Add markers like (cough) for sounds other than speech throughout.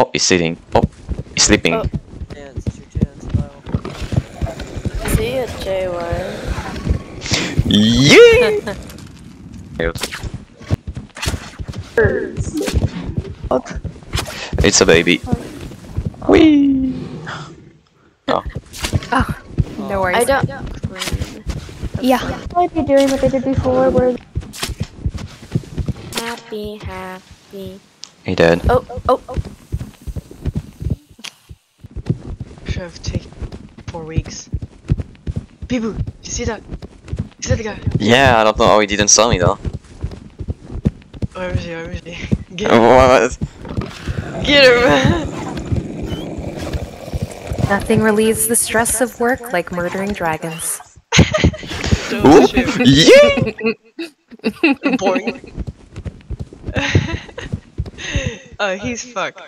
Oh, he's sitting. Oh, he's sleeping. Oh. Chance, it's your chance, Lyle. See ya, J1. Yeah! (laughs) It's a baby. Whee! Oh. oh, oh. no worries. I don't. Yeah. might be doing what they did before, where Happy, happy. He dead. Oh, oh, oh. Should have taken four weeks. Bibou, you see that? You see that guy? Yeah, I don't know how he didn't saw me though. Where is he? Where is he? (laughs) Get him! What? Get him! Nothing relieves the stress of work like murdering dragons. Ooh, yeah! Boring. oh, he's fucked.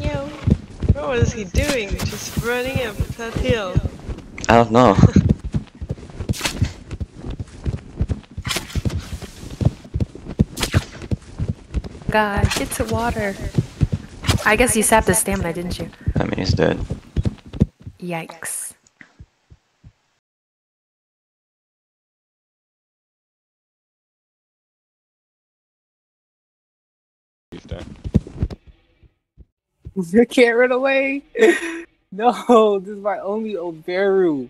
Yo. What is he doing? Just running up that hill. I don't know. (laughs) God, get to water. I guess you sapped his stamina, didn't you? I mean, he's dead. Yikes. You can't run away. (laughs) No, this is my only Oberu.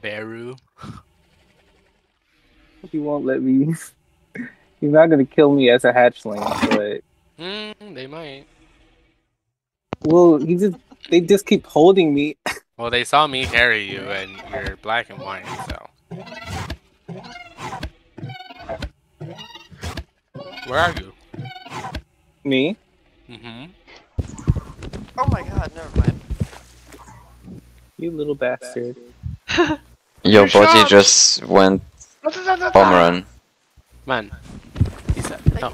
Beru. He won't let me. He's not gonna kill me as a hatchling, but Hmm, they might. well, he just they just keep holding me. (laughs) Well, they saw me carry you, and you're black and white, so. Where are you? Me? Mm-hmm. Oh my god, never mind. You little bastard. (laughs) Your body just went home run. Man. He said, no.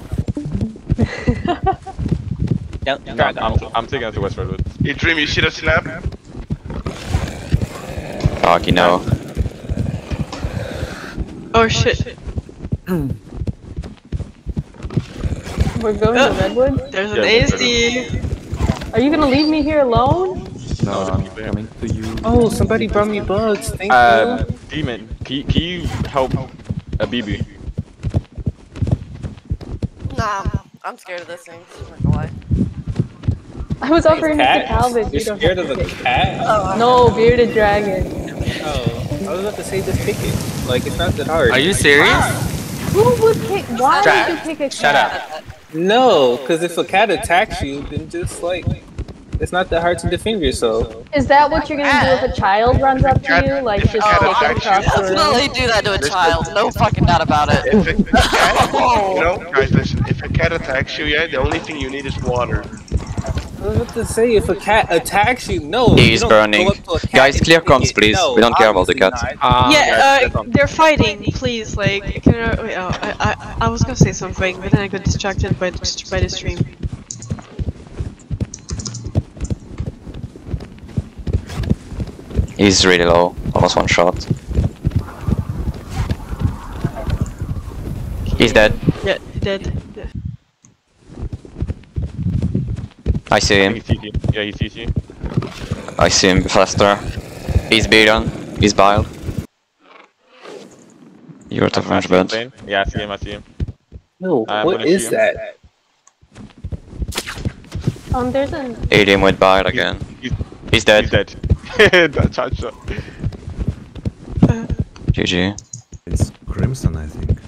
(laughs) No, I'm, I'm taking it to West Redwood. Hey, Dream, you see the snap? Fuck, you know. Oh shit. (clears throat) we're going to (laughs) Redwood. There's an Yeah, there's ASD. Are you gonna leave me here alone? No, I'm coming to you. Oh, somebody brought me bugs. Thank Uh, you. Demon, can you, can you help a BB? Nah, I'm scared of this thing. I'm not gonna lie. I was offering Mr. Cat? Calvin. You're you don't scared of to a cat? Oh, No, bearded dragon. Oh, I was about to say just pick it. Like it's not that hard. Are you serious? Who would pick? Why Shut- would you pick a cat? Shut up. No, because if a cat attacks you, then just like it's not that hard to defend yourself. Is that what you're gonna do if a child runs up to you? Like if a just cat take it you- across the room? definitely do that to a child. No fucking doubt about it. If it, a cat, (laughs) you know, guys, listen. If a cat attacks you, yeah, the only thing you need is water. I was about to say if a cat attacks you, no. He's don't burning. up to a cat Guys, clear pick comms, it. please. No, We don't care about the obviously cat. not. Um, yeah, uh, they're fighting. Please, like, can I? Wait, oh, I, I, I was gonna say something, but then I got distracted by the, by the stream. He's really low. Almost one shot. He's dead. Yeah, dead. Yeah. I see him. think he's CT. Yeah, he's CT. I see him faster. He's beaten. He's biled. You're the French I see him bed. playing. Yeah, I see him, I see him. No, I'm what gonna is shoot him. that? Um, there's an. Alien with bile again. He's, He's dead. he's dead. (laughs) that charge shot. GG. It's Crimson, I think.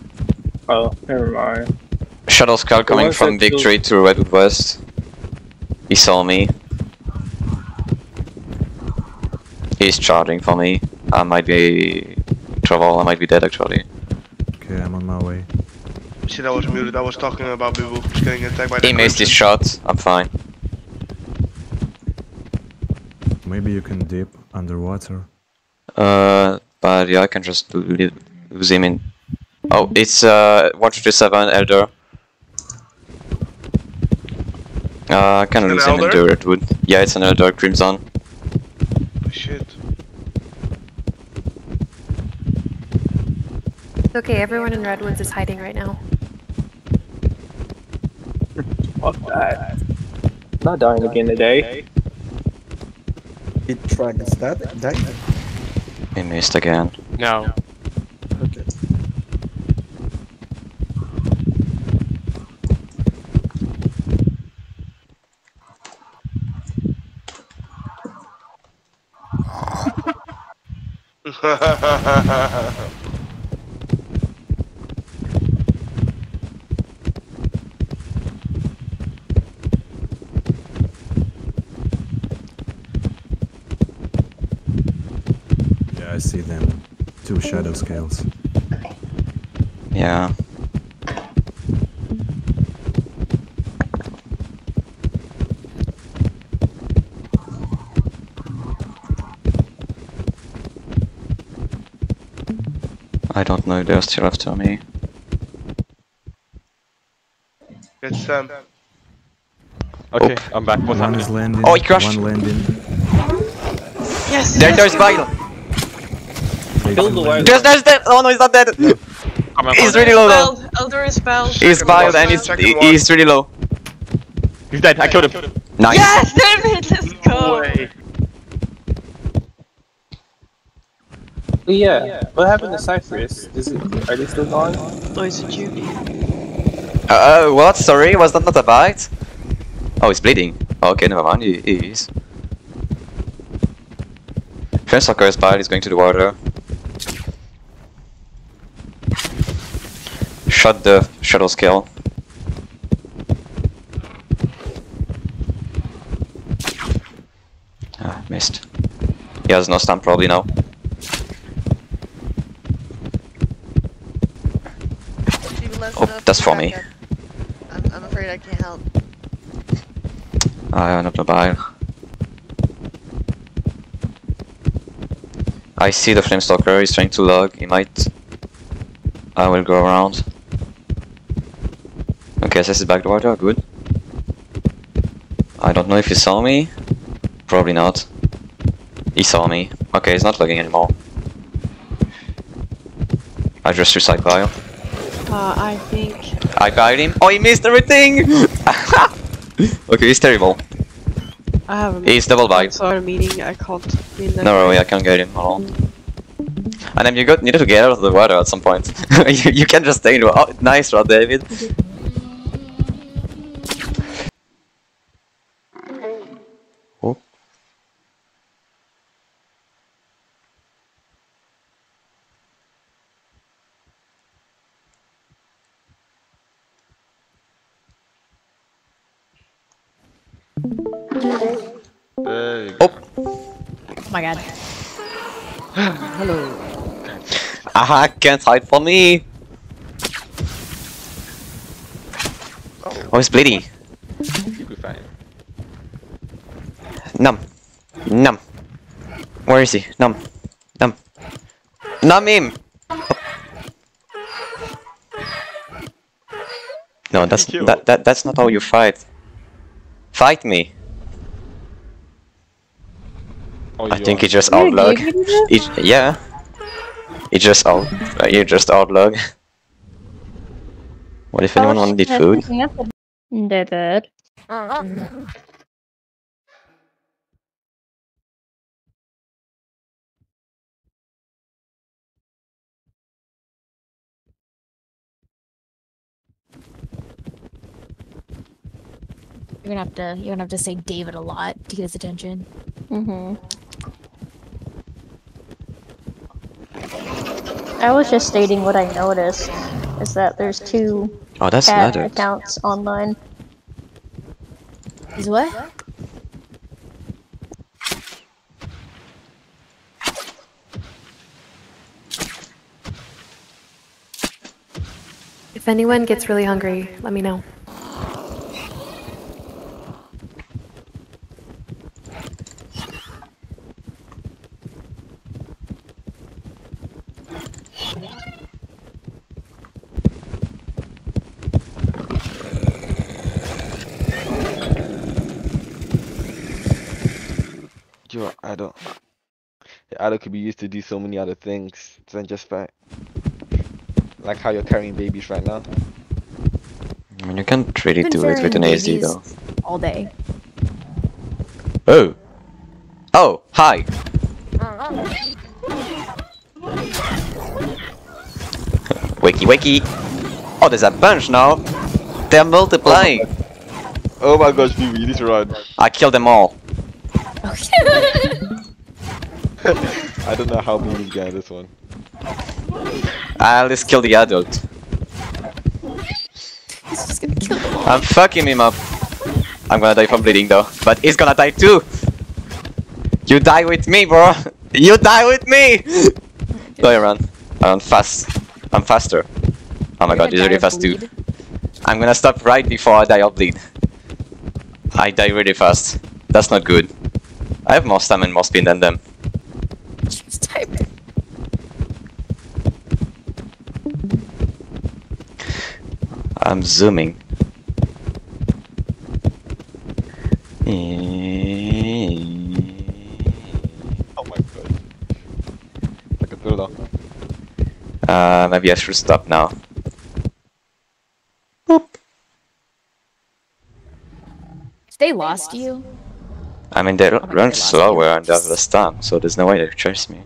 Oh, never mind. Shadow Scale coming from that kill- Victory to Redwood West. He saw me. He's charging for me. I might be trouble. I might be dead actually. Okay, I'm on my way. Shit, I was muted. I was talking about Bibou just getting attacked by the He missed his crimson. shot. I'm fine. Maybe you can dip underwater. Uh, but yeah, I can just lo- lose him in. Oh, it's uh 157 Elder. Uh, I can An lose him in Elder? the Redwood. Yeah, it's an Elder Crimson. Oh, shit. It's okay, everyone in Redwoods is hiding right now. Fuck that. Not dying again today. It dragon's that died. We missed again. No. (laughs) Yeah, I see them. Two shadow scales. Yeah. I don't know if they're still after me. It's um. Okay, I'm back. What's One is landing. Oh, he crashed. One landing. Yes. There, there's Bile! Kill the wild. There's, there's dead! Oh no, he's not dead! Come He's really low though! Elder, Elder is spell. He's Second and he's, second he- one. he's really low. He's dead. I killed him. Nice! Yes, (laughs) damn it, let's go. Way. Yeah. What happened to Cypress? Is it? Are they still gone? Oh, it's a Judy. Uh, uh, what? Sorry, was that not a bite? Oh, he's bleeding. Okay, never mind, he, he is. Fencer bite is going to the water. Shut the shadow scale. Ah, missed. He has no stun probably now. Oh, that's for me. I'm, I'm afraid I can't help. I not mobile. I see the Flamestalker, he's trying to log, he might... I will go around. Okay, SS is back to water, good. I don't know if he saw me. Probably not. He saw me. Okay, he's not logging anymore. I just recycle. Uh, I think. I biled him. Oh, he missed everything! (laughs) okay, he's terrible. I have a meeting. He's double bite. Sorry, meeting. I can't be in that. No, I can't get him alone. And then you got needed to get out of the water at some point. (laughs) you, you can't just stay in the oh, nice rod, David. Oh. There you go. Oh. Oh my god. Hello. (sighs) Aha, can't hide from me. Oh, he's bleeding. You'll be fine. Num. Num. Where is he? Num. Num. Num him! No, that's that, that that's not how you fight. Fight me. Oh, I think are. he just You outlog. gave me this? He, yeah. He just out. Uh, you just outlog. What if anyone Oh, wanted food? picking up the- David. You're gonna have to you're gonna have to say David a lot to get his attention. Mm-hmm. I was just stating what I noticed is that there's two Oh, that's cat ladder. accounts online. Is what? If anyone gets really hungry, let me know. Yo, I don't. The idol could be used to do so many other things than just fight. Like how you're carrying babies right now. I mean, you can't really do it with an varying ASD though. All day. Oh! Oh, hi! wakey wakey! Oh, there's a bunch now! They're multiplying! Oh my gosh, Phoebe, you need to run. I killed them all. (laughs) (laughs) (laughs) I don't know how Phoebe's getting this one. Ah, I'll just kill the adult. He's just gonna kill them all. I'm fucking him up. I'm gonna die from bleeding though, but he's gonna die too! You die with me, bro! (laughs) You die with me! No, I run. I run fast. I'm faster. Oh my You're god, he's really of fast too. I'm gonna stop right before I die of bleed. I die really fast. That's not good. I have more stamina and more speed than them. Just type it. I'm zooming. Oh my god. Like a thriller. Uh, maybe I should stop now. Boop. They lost you. I mean, they my God, run slower you. and they have less time, so there's no way they chase me.